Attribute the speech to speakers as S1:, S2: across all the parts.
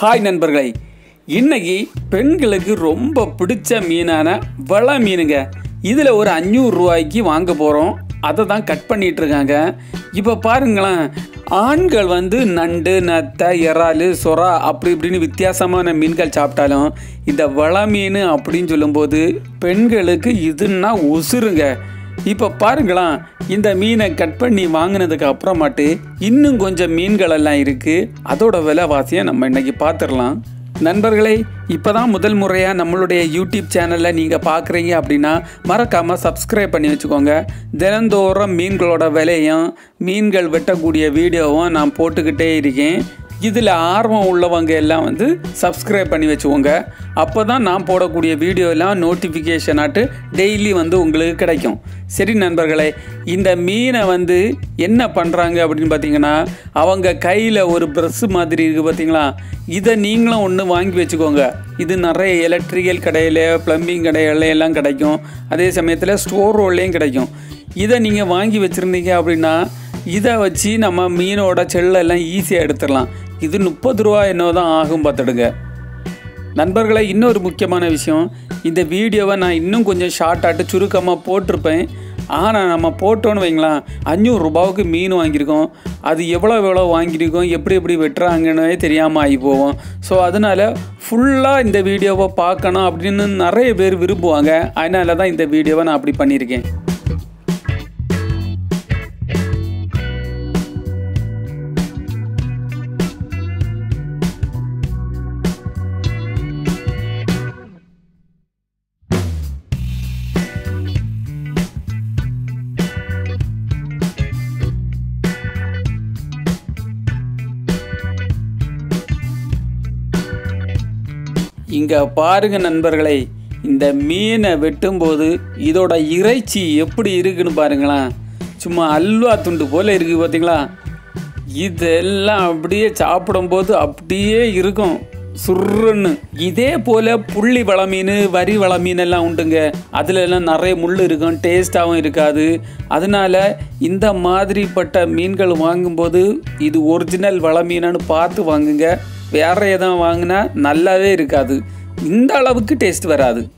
S1: Hi நண்பர்களே இன்னைக்கு பெண்களுக்கு ரொம்ப பிடிச்ச மீனான வள மீனுங்க. இதில் ஒரு அஞ்சூறு ரூபாய்க்கு வாங்க போகிறோம் அதை தான் கட் பண்ணிட்டு இருக்காங்க. இப்போ பாருங்களேன் ஆண்கள் வந்து நண்டு நத்தை இறால் சொரா அப்படி இப்படின்னு வித்தியாசமான மீன்கள் சாப்பிட்டாலும் இந்த வள மீன் அப்படின்னு சொல்லும்போது பெண்களுக்கு இதுன்னா உசுருங்க. இப்போ பாருங்களேன் இந்த மீனை கட் பண்ணி வாங்கினதுக்கு அப்புறமாட்டு இன்னும் கொஞ்சம் மீன்கள் எல்லாம் இருக்குது அதோட விலைவாசியை நம்ம இன்னைக்கு பார்த்துடலாம் நண்பர்களே இப்போ தான் முதல் முறையாக நம்மளுடைய யூடியூப் சேனலில் நீங்கள் பார்க்குறீங்க அப்படின்னா மறக்காமல் சப்ஸ்கிரைப் பண்ணி வச்சுக்கோங்க. தினந்தோறும் மீன்களோட விலையும் மீன்கள் வெட்டக்கூடிய வீடியோவும் நான் போட்டுக்கிட்டே இருக்கேன். இதில் ஆர்வம் உள்ளவங்க எல்லாம் வந்து சப்ஸ்கிரைப் பண்ணி வச்சுக்கோங்க. அப்போ தான் நான் போடக்கூடிய வீடியோ எல்லாம் நோட்டிஃபிகேஷன் ஆட்டு டெய்லி வந்து உங்களுக்கு கிடைக்கும். சரி நண்பர்களே இந்த மீனை வந்து என்ன பண்ணுறாங்க அப்படின்னு பார்த்தீங்கன்னா அவங்க கையில் ஒரு ப்ரெஸ் மாதிரி இருக்குது பார்த்தீங்களா? இதை நீங்களும் ஒன்று வாங்கி வச்சுக்கோங்க. இது நிறைய எலக்ட்ரிக்கல் கடையில் ப்ளம்பிங் கடையில எல்லாம் கிடைக்கும். அதே சமயத்தில் ஸ்டோர் ரோல்லையும் கிடைக்கும். இதை நீங்கள் வாங்கி வச்சுருந்தீங்க அப்படின்னா இதை வச்சு நம்ம மீனோட செல்லெல்லாம் ஈஸியாக எடுத்துடலாம். இது முப்பது ரூபா என்னோ தான் ஆகும் பார்த்துடுங்க. நண்பர்களே இன்னொரு முக்கியமான விஷயம். இந்த வீடியோவை நான் இன்னும் கொஞ்சம் ஷார்ட்டாட்டு சுருக்கமாக போட்டிருப்பேன். ஆனால் நம்ம போட்டோன்னு வைங்களேன் அஞ்சூறு ரூபாவுக்கு மீன் வாங்கியிருக்கோம். அது எவ்வளோ எவ்வளோ வாங்கியிருக்கோம் எப்படி எப்படி வெட்டுறாங்கன்னே தெரியாமல் ஆகி போவோம். ஸோ அதனால் ஃபுல்லாக இந்த வீடியோவை பார்க்கணும் அப்படின்னு நிறைய பேர் விரும்புவாங்க. அதனால தான் இந்த வீடியோவை நான் அப்படி பண்ணியிருக்கேன். இங்கே பாருங்க நண்பர்களே இந்த மீனை வெட்டும்போது இதோட இறைச்சி எப்படி இருக்குன்னு பாருங்களேன். சும்மா அல்வா துண்டு போல் இருக்குது பார்த்தீங்களா இதெல்லாம் அப்படியே சாப்பிடும்போது அப்படியே இருக்கும். சுருன்னு. இதே போல் புள்ளி வள மீன் வரி வள மீன் எல்லாம் உண்டுங்க. அதில் எல்லாம் நிறைய முள் இருக்கும் டேஸ்ட்டாகவும் இருக்காது. அதனால இந்த மாதிரிப்பட்ட மீன்கள் வாங்கும்போது இது ஒரிஜினல் வள மீனான்னு பார்த்து வாங்குங்க. வேற எதுவும் வாங்கினா நல்லாவே இருக்காது. இந்த அளவுக்கு டேஸ்ட் வராது.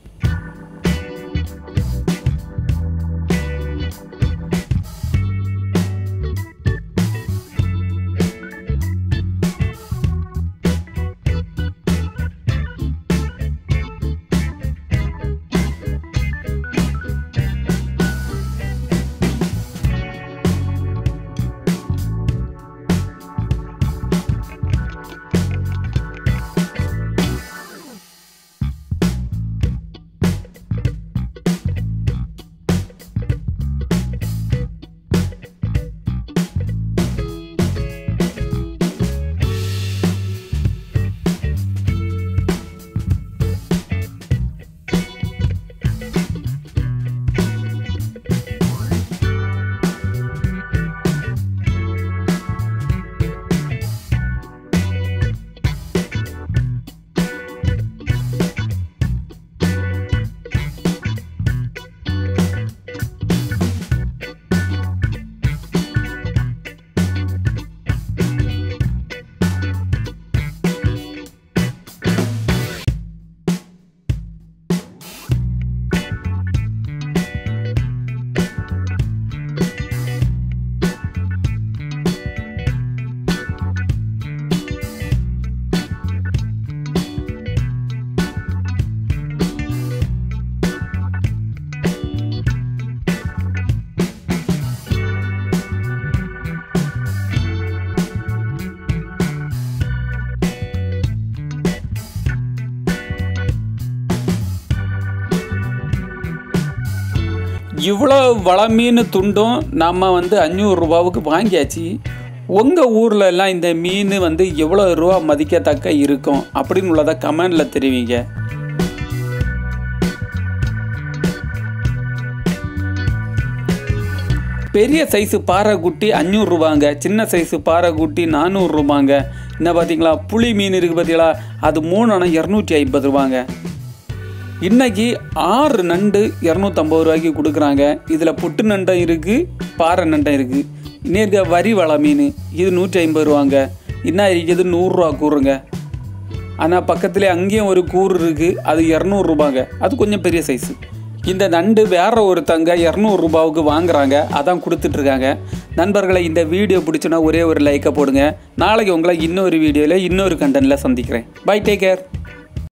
S1: இவ்வளோ வள மீன் துண்டும் நம்ம வந்து அஞ்சூறுரூபாவுக்கு வாங்கியாச்சு. உங்கள் ஊரில் எல்லாம் இந்த மீன் வந்து எவ்வளோ ரூபா மதிக்கத்தக்க இருக்கும் அப்படின்னு உள்ளதை கமெண்டில் தெரிவிங்க. பெரிய சைஸு பாறைக்குட்டி அஞ்சூறுரூபாங்க சின்ன சைஸு பாறைக்குட்டி நானூறுரூபாங்க என்ன பார்த்தீங்களா புளி மீன் இருக்குது பார்த்தீங்களா அது மூணு ஆனால் இரநூத்தி ஐம்பது ரூபாங்க. இன்னைக்கு ஆறு நண்டு இரநூத்தம்பது ரூபாய்க்கு கொடுக்குறாங்க. இதில் புட்டு நண்டம் இருக்குது பாறை நண்டம் இருக்குது இன்னும் இருக்க வரி வள மீன் இது நூற்றி ஐம்பது ரூபாங்க. என்ன இருக்குது நூறுரூவா கூறுங்க. ஆனால் பக்கத்தில் அங்கேயும் ஒரு கூறு இருக்குது அது இரநூறுபாங்க அது கொஞ்சம் பெரிய சைஸு இந்த நண்டு வேற ஒருத்தங்க இரநூறுபாவுக்கு வாங்குறாங்க அதான் கொடுத்துட்ருக்காங்க. நண்பர்களை இந்த வீடியோ பிடிச்சுன்னா ஒரே ஒரு லைக்கை போடுங்க. நாளைக்கு உங்களை இன்னொரு வீடியோவில் இன்னொரு கண்டனில் சந்திக்கிறேன். Bye take care